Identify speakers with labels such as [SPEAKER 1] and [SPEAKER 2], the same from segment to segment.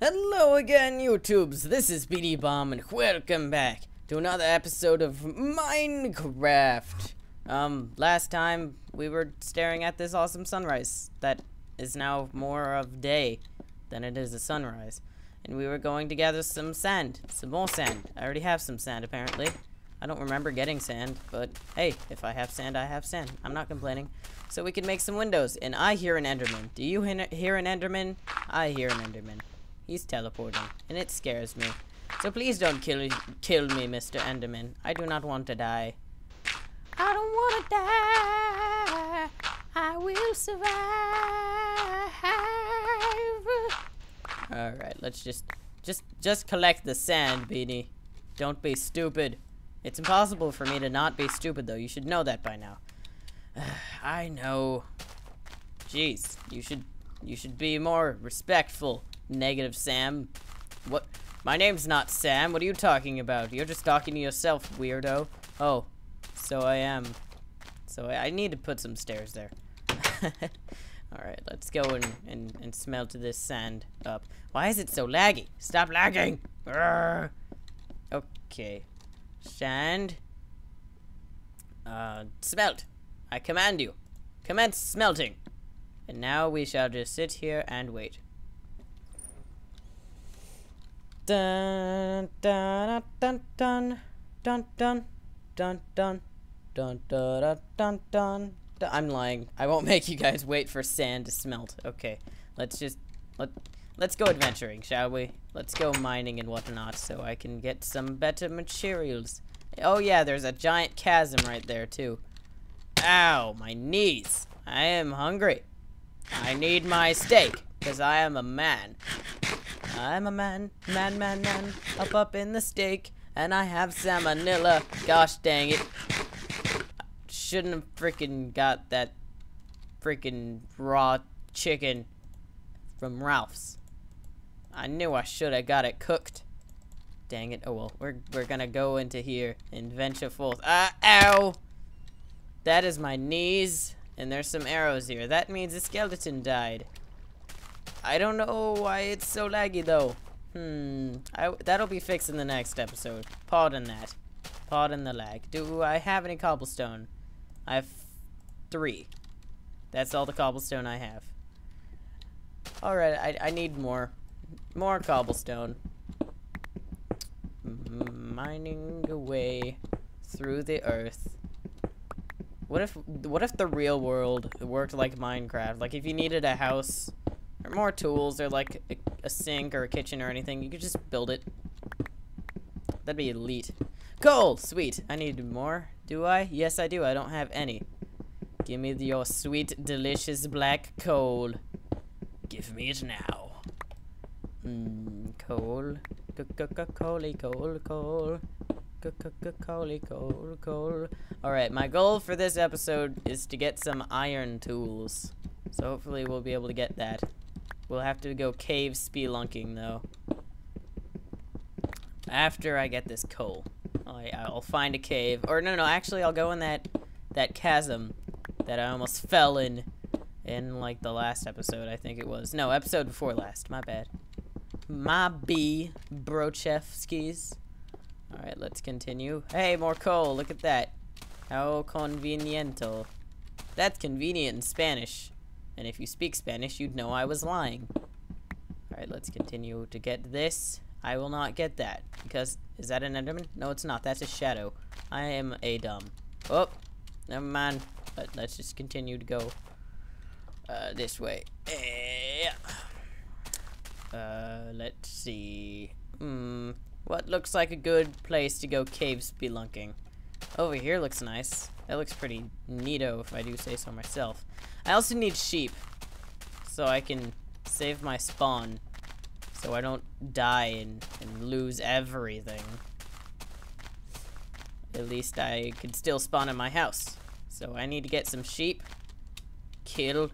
[SPEAKER 1] Hello again, YouTubes. This is Beenie Bomb, and welcome back to another episode of Minecraft. Um, last time we were staring at this awesome sunrise that is now more of day than it is a sunrise. And we were going to gather some sand, some more sand. I already have some sand, apparently. I don't remember getting sand, but hey, if I have sand, I have sand. I'm not complaining. So we can make some windows, and I hear an Enderman. Do you hear an Enderman? I hear an Enderman. He's teleporting, and it scares me. So please don't kill kill me, Mr. Enderman. I do not want to die. I don't want to die. I will survive. All right, let's just just just collect the sand, Beenie. Don't be stupid. It's impossible for me to not be stupid, though. You should know that by now. I know. Jeez, you should you should be more respectful. Negative Sam. What? My name's not Sam. What are you talking about? You're just talking to yourself, weirdo. Oh, so I am. So I need to put some stairs there. Alright, let's go and, and, and smelt this sand up. Why is it so laggy? Stop lagging! Urgh. Okay. Sand. Uh, smelt. I command you. Commence smelting. And now we shall just sit here and wait. Dun dun dun dun dun dun dun dun dun dun dun dun I'm lying. I won't make you guys wait for sand to smelt. Okay, let's just let let's go adventuring, shall we? Let's go mining and whatnot, so I can get some better materials. Oh yeah, there's a giant chasm right there too. Ow, my knees. I am hungry. I need my steak, because I am a man. I'm a man, man, man, man, up, up in the steak, and I have salmonella. Gosh dang it. Shouldn't have freaking got that freaking raw chicken from Ralph's. I knew I should have got it cooked. Dang it. Oh well, we're, we're gonna go into here and venture forth. Ah, ow! That is my knees, and there's some arrows here. That means a skeleton died. I don't know why it's so laggy though. Hmm, I, that'll be fixed in the next episode. Pardon that. Pardon the lag. Do I have any cobblestone? I have three. That's all the cobblestone I have. Alright, I, I need more. More cobblestone. Mining away through the earth. What if what if the real world worked like Minecraft? Like if you needed a house or more tools or like a, a sink or a kitchen or anything, you could just build it. That'd be elite. Gold! Sweet. I need more. Do I? Yes, I do. I don't have any. Give me your sweet, delicious black coal. Give me it now. Mmm, coal. Coal, coal, coal. Coal, coal, coal. Alright, my goal for this episode is to get some iron tools. So hopefully we'll be able to get that. We'll have to go cave spelunking, though. After I get this coal. I'll find a cave. Or, no, no, actually, I'll go in that, that chasm that I almost fell in in, like, the last episode, I think it was. No, episode before last. My bad. My B, Brochevskis. Alright, let's continue. Hey, more coal. Look at that. How conveniento. That's convenient in Spanish. And if you speak Spanish, you'd know I was lying. Alright, let's continue to get this. I will not get that. Because, is that an Enderman? No, it's not. That's a shadow. I am a dumb. Oh, never mind. But let's just continue to go uh, this way. Yeah. Uh, let's see. Hmm. What looks like a good place to go cave spelunking? Over here looks nice. That looks pretty neato if I do say so myself. I also need sheep. So I can save my spawn. So I don't die and, and lose everything. At least I can still spawn in my house. So I need to get some sheep. Kill,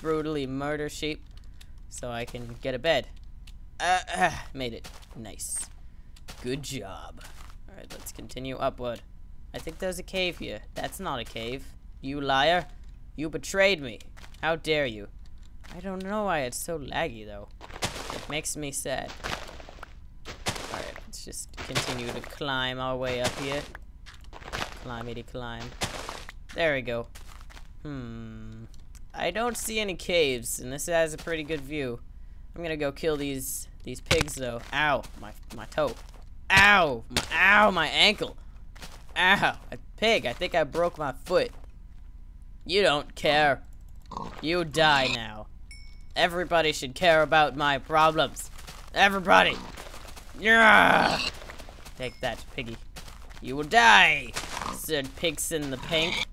[SPEAKER 1] brutally murder sheep. So I can get a bed. Uh, uh, made it. Nice. Good job. Alright, let's continue upward. I think there's a cave here. That's not a cave. You liar. You betrayed me. How dare you? I don't know why it's so laggy, though. It makes me sad. Alright, let's just continue to climb our way up here. Climbity climb. There we go. Hmm. I don't see any caves, and this has a pretty good view. I'm gonna go kill these these pigs though. Ow, my my toe. Ow, my, ow, my ankle. Ow, a pig. I think I broke my foot. You don't care. You die now. Everybody should care about my problems. Everybody. Yeah. Take that, piggy. You will die, said Pigs in the Pink.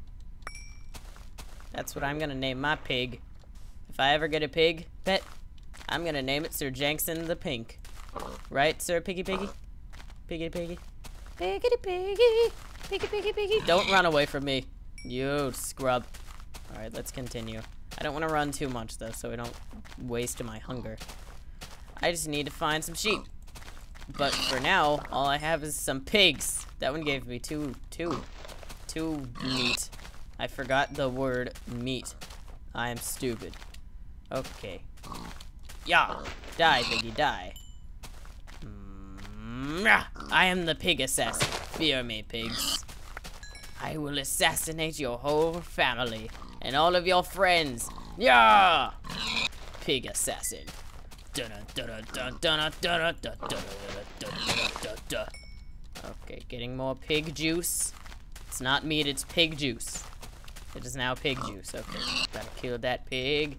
[SPEAKER 1] That's what I'm gonna name my pig. If I ever get a pig pet, I'm gonna name it Sir Jankson the Pink. Right, Sir Piggy Piggy? Piggy Piggy? Piggity Piggy! Piggy Piggy Piggy! Don't run away from me, you scrub. Alright, let's continue. I don't want to run too much, though, so I don't waste my hunger. I just need to find some sheep. But for now, all I have is some pigs. That one gave me two, two, two meat. I forgot the word meat. I am stupid. Okay. Yeah. Die, piggy, die. I am the pig assassin. Fear me, pigs. I will assassinate your whole family and all of your friends. Yeah! Pig assassin. Okay, getting more pig juice. It's not meat, it's pig juice. It is now pig juice. Okay, gotta kill that pig.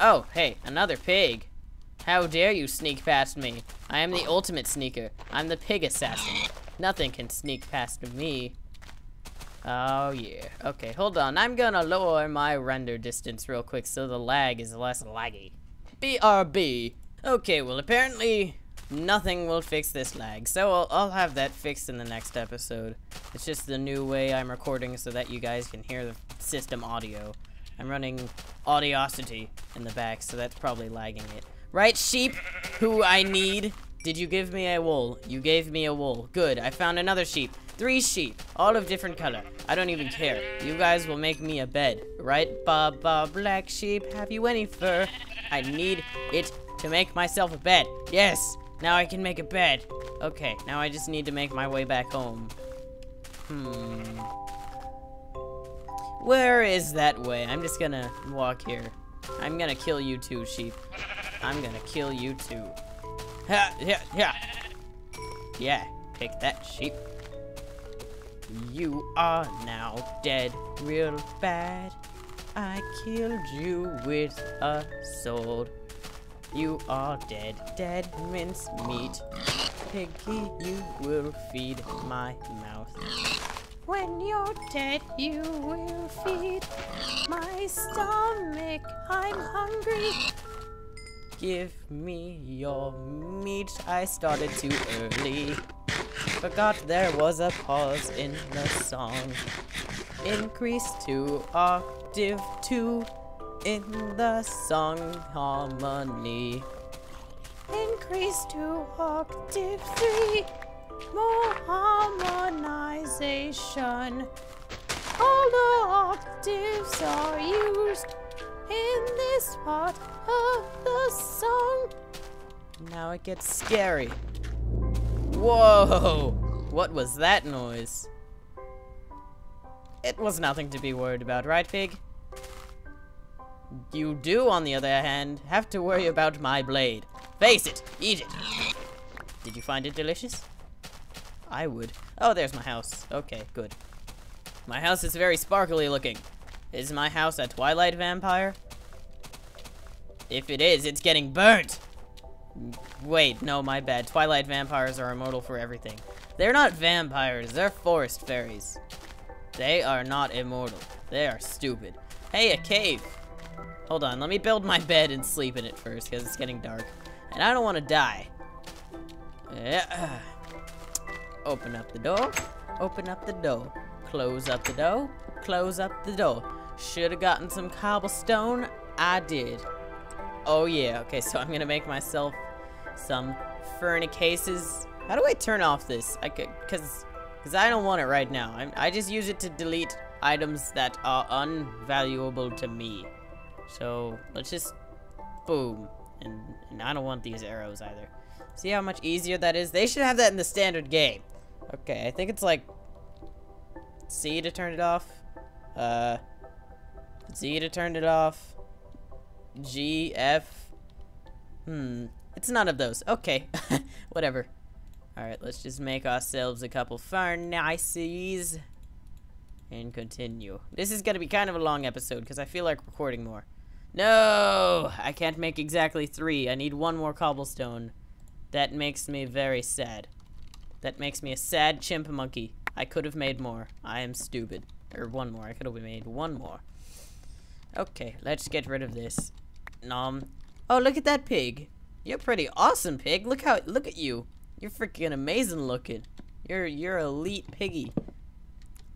[SPEAKER 1] Oh, hey, another pig. How dare you sneak past me? I am the ultimate sneaker. I'm the pig assassin. Nothing can sneak past me. Oh, yeah. Okay, hold on. I'm gonna lower my render distance real quick so the lag is less laggy. BRB. Okay, well, apparently nothing will fix this lag, so I'll, I'll, have that fixed in the next episode. It's just the new way I'm recording so that you guys can hear the system audio. I'm running Audacity in the back, so that's probably lagging it. Right, sheep, who I need? Did you give me a wool? You gave me a wool. Good, I found another sheep. Three sheep, all of different color. I don't even care. You guys will make me a bed, right? Baba black sheep, have you any fur? I need it to make myself a bed. Yes, now I can make a bed. Okay, now I just need to make my way back home. Hmm. Where is that way? I'm just gonna walk here. I'm gonna kill you two sheep. I'm gonna kill you too. Ha, yeah, yeah. Yeah, pick that sheep. You are now dead real bad. I killed you with a sword. You are dead, dead mince meat. Piggy, you will feed my mouth. When you're dead, you will feed my stomach. I'm hungry. Give me your meat. I started too early. Forgot there was a pause in the song. Increase to octave 2 in the song harmony. Increase to octave 3. More harmonization. All the octaves are used in this part of the song. Now it gets scary. Whoa! What was that noise? It was nothing to be worried about, right, Pig? You do, on the other hand, have to worry about my blade. Face it! Eat it! Did you find it delicious? I would. Oh, there's my house. Okay, good. My house is very sparkly looking. Is my house a Twilight vampire? If it is, it's getting burnt! Wait, no, my bad. Twilight vampires are immortal for everything. They're not vampires, they're forest fairies. They are not immortal. They are stupid. Hey, a cave! Hold on, let me build my bed and sleep in it first, because it's getting dark. And I don't want to die. Yeah. Open up the door. Open up the door. Close up the door. Close up the door. Should have gotten some cobblestone. I did. Oh yeah, okay, so I'm gonna make myself some furnaces. How do I turn off this? I could, cause, cause I don't want it right now. I, I just use it to delete items that are unvaluable to me. So let's just, boom, And, and I don't want these arrows either. See how much easier that is? They should have that in the standard game. Okay, I think it's like C to turn it off. Uh, Z to turn it off. G, F. Hmm. It's none of those. Okay. Whatever. Alright, let's just make ourselves a couple furnaces. And continue. This is to be kind of a long episode because I feel like recording more. No! I can't make exactly three. I need one more cobblestone. That makes me very sad. That makes me a sad chimp monkey. I could have made more. I am stupid. Or one more. I could have made one more. Okay, let's get rid of this. Nom. Oh, look at that pig. You're pretty awesome, pig. Look how look at you. You're freaking amazing looking. You're you're elite piggy.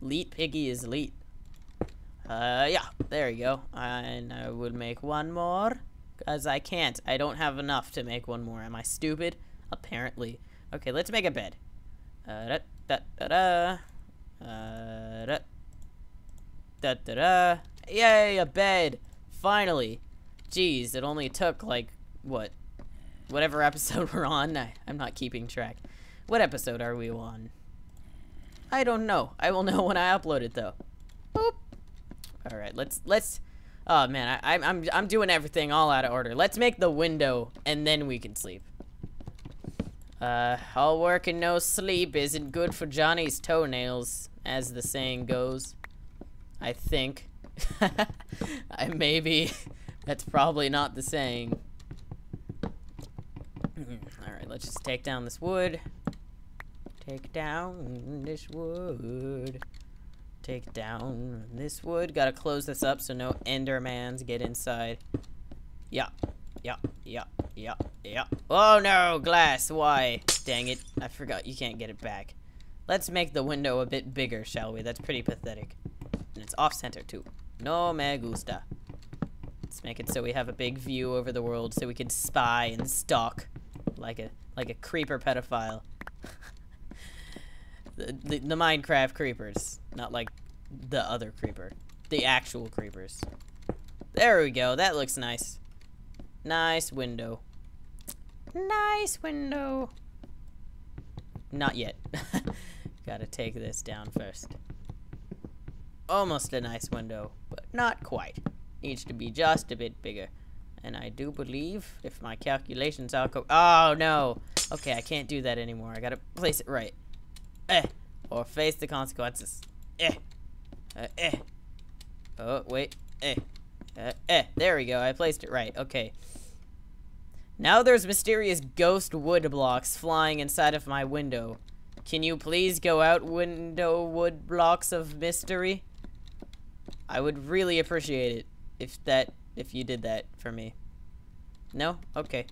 [SPEAKER 1] Elite piggy is elite. Uh, yeah, there you go. And I would make one more. Because I can't. I don't have enough to make one more. Am I stupid? Apparently. Okay, let's make a bed. Uh, da, da, da, da. Uh, da, da, da, da. Yay, a bed. Finally. Jeez, it only took, like, what? Whatever episode we're on. I, I'm not keeping track. What episode are we on? I don't know. I will know when I upload it, though. Boop. All right, let's let's. Oh man, I, I'm I'm doing everything all out of order. Let's make the window, and then we can sleep. Uh, all work and no sleep isn't good for Johnny's toenails, as the saying goes. I think. I maybe. That's probably not the saying. Alright, let's just take down this wood. Take down this wood. Take down this wood. Gotta close this up so no endermans get inside. Yeah. Yeah. Yeah. Yeah. Yeah. Oh no, glass. Why? Dang it. I forgot you can't get it back. Let's make the window a bit bigger, shall we? That's pretty pathetic. And it's off-center, too. No me gusta. Let's make it so we have a big view over the world so we can spy and stalk like a like a creeper pedophile. the, the, the Minecraft creepers, not like the other creeper. The actual creepers. There we go. That looks nice. Nice window. Nice window. Not yet. Gotta take this down first. Almost a nice window, but not quite. Needs to be just a bit bigger. And I do believe, if my calculations are co- Oh, no! Okay, I can't do that anymore. I gotta place it right. Eh. Or face the consequences. Eh. Uh, eh. Oh, wait. Eh. Uh, eh. There we go. I placed it right. Okay. Now there's mysterious ghost wood blocks flying inside of my window. Can you please go out, window wood blocks of mystery? I would really appreciate it if that if you did that for me. No? Okay.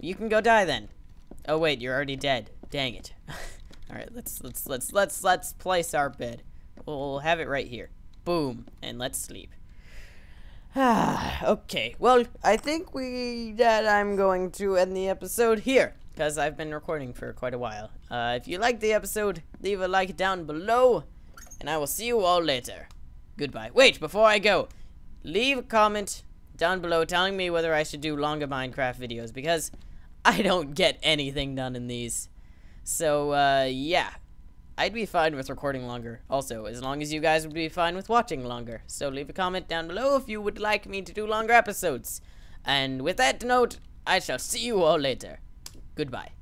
[SPEAKER 1] You can go die then. Oh wait, you're already dead. Dang it. Alright, let's let's let's let's let's place our bed. We'll have it right here. Boom. And let's sleep. Ah, okay. Well, I think we that I'm going to end the episode here because I've been recording for quite a while. Uh, if you liked the episode, leave a like down below, and I will see you all later. Goodbye. Wait, before I go, leave a comment down below telling me whether I should do longer Minecraft videos because I don't get anything done in these. So, uh, yeah. I'd be fine with recording longer, also, as long as you guys would be fine with watching longer. So leave a comment down below if you would like me to do longer episodes. And with that note, I shall see you all later. Goodbye.